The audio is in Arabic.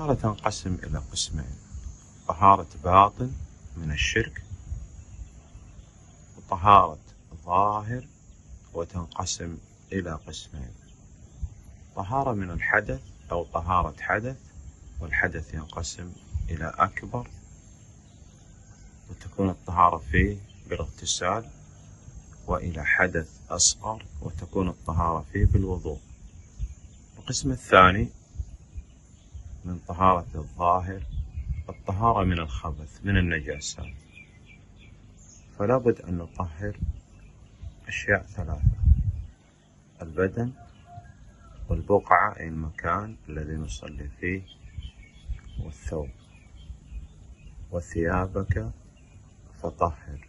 الطهارة تنقسم إلى قسمين طهارة باطن من الشرك وطهارة ظاهر وتنقسم إلى قسمين طهارة من الحدث أو طهارة حدث والحدث ينقسم إلى أكبر وتكون الطهارة فيه بالاغتسال وإلى حدث أصغر وتكون الطهارة فيه بالوضوء. القسم الثاني من طهارة الظاهر الطهارة من الخبث من النجاسات فلا بد أن نطهر أشياء ثلاثة البدن والبقعة أي المكان الذي نصلي فيه والثوب. وثيابك فطهر.